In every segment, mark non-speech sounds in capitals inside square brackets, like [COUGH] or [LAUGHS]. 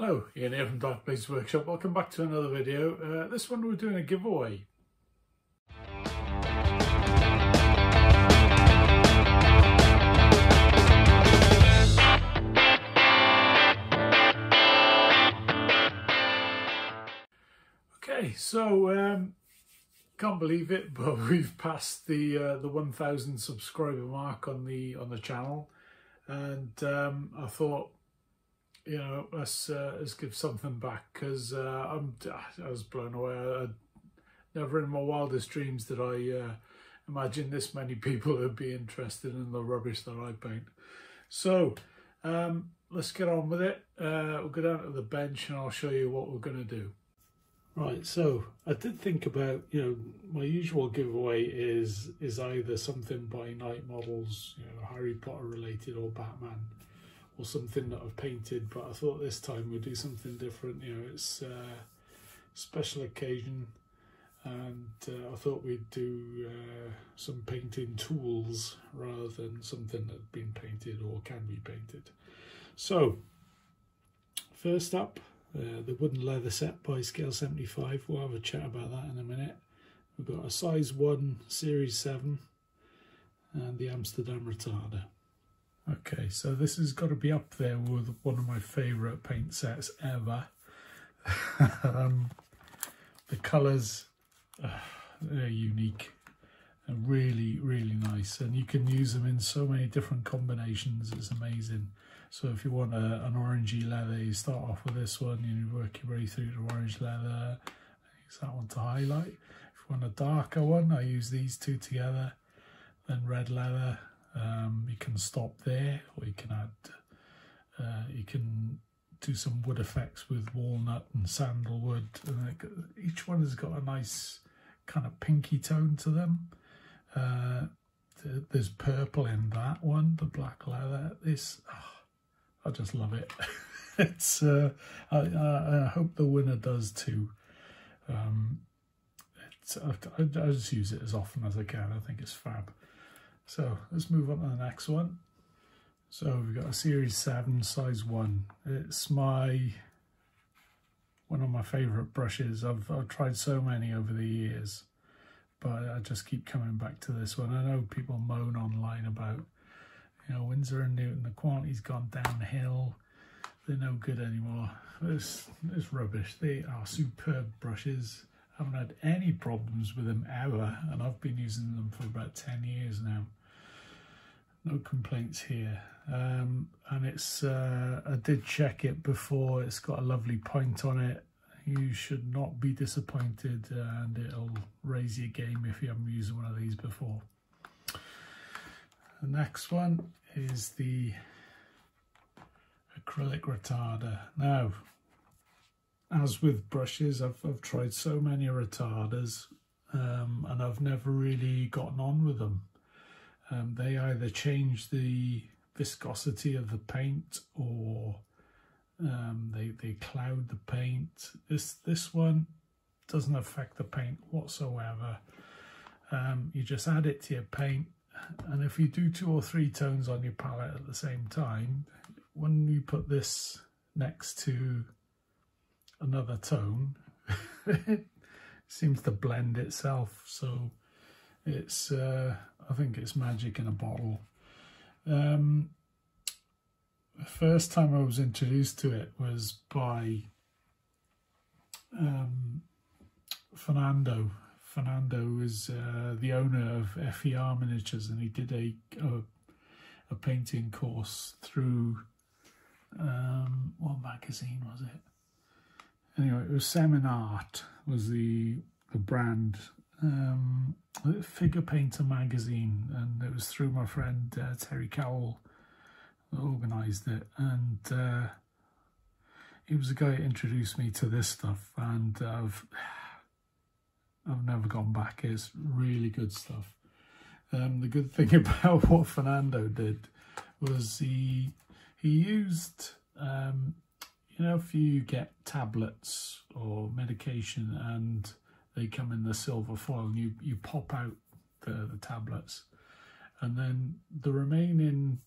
Hello, Iain here from Dark Blades Workshop. Welcome back to another video. Uh, this one we're doing a giveaway. Okay, so um, can't believe it, [LAUGHS] but we've passed the uh, the 1,000 subscriber mark on the on the channel, and um, I thought you know, let's uh, let's give something back because uh, I'm I was blown away. I, never in my wildest dreams did I uh, imagine this many people would be interested in the rubbish that I paint. So um, let's get on with it. Uh, we'll go down to the bench and I'll show you what we're going to do. Right, so I did think about, you know, my usual giveaway is is either something by Knight Models, you know, Harry Potter related or Batman or something that I've painted, but I thought this time we'd do something different. You know, it's a special occasion, and uh, I thought we'd do uh, some painting tools rather than something that's been painted or can be painted. So, first up, uh, the wooden leather set by Scale 75. We'll have a chat about that in a minute. We've got a size 1 Series 7 and the Amsterdam Retarder. Okay, so this has got to be up there with one of my favourite paint sets ever. [LAUGHS] um, the colours, uh, they're unique and really, really nice. And you can use them in so many different combinations. It's amazing. So if you want a, an orangey leather, you start off with this one, and you work your way through to orange leather. Use that one to highlight. If you want a darker one, I use these two together. Then red leather, um, you can stop there or you can add, uh, you can do some wood effects with walnut and sandalwood. And each one has got a nice kind of pinky tone to them. Uh, there's purple in that one, the black leather. This, oh, I just love it. [LAUGHS] it's. Uh, I, I, hope the winner does too. Um, it's, I, I just use it as often as I can. I think it's fab. So let's move on to the next one. So we've got a Series 7 size 1. It's my one of my favourite brushes. I've, I've tried so many over the years, but I just keep coming back to this one. I know people moan online about, you know, Winsor and Newton, the quality's gone downhill. They're no good anymore. It's, it's rubbish. They are superb brushes. I haven't had any problems with them ever, and I've been using them for about 10 years now no complaints here. Um, and it's uh, I did check it before. It's got a lovely point on it. You should not be disappointed and it'll raise your game if you haven't used one of these before. The next one is the acrylic retarder. Now as with brushes I've, I've tried so many retarders um, and I've never really gotten on with them um, they either change the viscosity of the paint or um, they, they cloud the paint. This, this one doesn't affect the paint whatsoever. Um, you just add it to your paint and if you do two or three tones on your palette at the same time, when you put this next to another tone, [LAUGHS] it seems to blend itself. So it's, uh, I think it's magic in a bottle. Um, the first time I was introduced to it was by um, Fernando. Fernando is uh, the owner of FER Miniatures and he did a, a, a painting course through, um, what magazine was it? Anyway, it was Seminart was the, the brand um, Figure Painter magazine, and it was through my friend uh, Terry Cowell that organised it, and uh, he was the guy that introduced me to this stuff, and I've I've never gone back. It's really good stuff. Um, the good thing [LAUGHS] about what Fernando did was he he used um, you know if you get tablets or medication and they come in the silver foil and you, you pop out the, the tablets. And then the remaining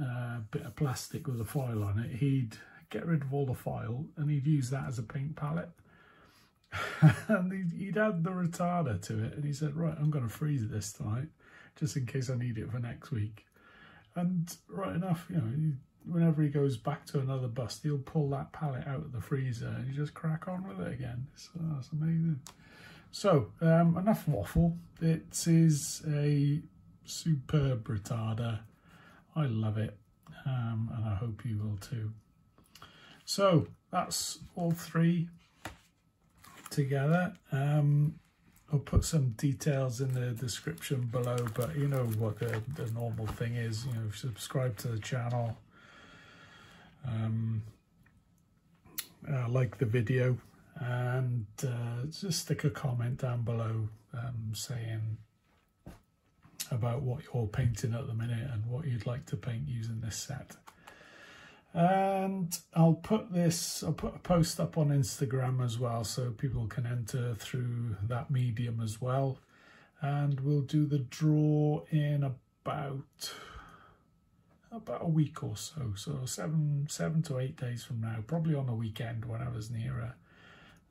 uh, bit of plastic with a foil on it, he'd get rid of all the foil, and he'd use that as a paint palette. [LAUGHS] and he'd, he'd add the retarder to it, and he said, right, I'm going to freeze this tonight, just in case I need it for next week. And right enough, you know, whenever he goes back to another bust, he'll pull that palette out of the freezer and you just crack on with it again. So that's amazing. So, um, enough waffle. It is a superb retarder. I love it, um, and I hope you will too. So, that's all three together. Um, I'll put some details in the description below, but you know what the, the normal thing is, you know, subscribe to the channel, um, uh, like the video, and uh, just stick a comment down below um, saying about what you're painting at the minute and what you'd like to paint using this set. And I'll put this, I'll put a post up on Instagram as well so people can enter through that medium as well. And we'll do the draw in about about a week or so. So seven seven to eight days from now, probably on a weekend, whenever's nearer.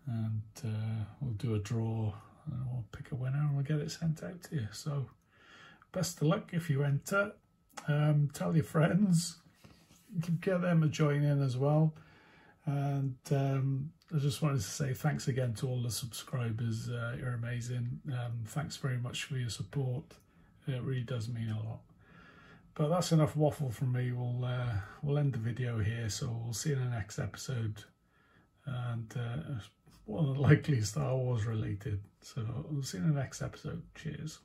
And uh, we'll do a draw and we'll pick a winner and we'll get it sent out to you. So best of luck if you enter. Um, tell your friends get them to join in as well. And um, I just wanted to say thanks again to all the subscribers. Uh, you're amazing. Um, thanks very much for your support. It really does mean a lot. But that's enough waffle from me. We'll uh, we'll end the video here. So we'll see you in the next episode. And uh, of the likely Star Wars related. So we'll see you in the next episode. Cheers.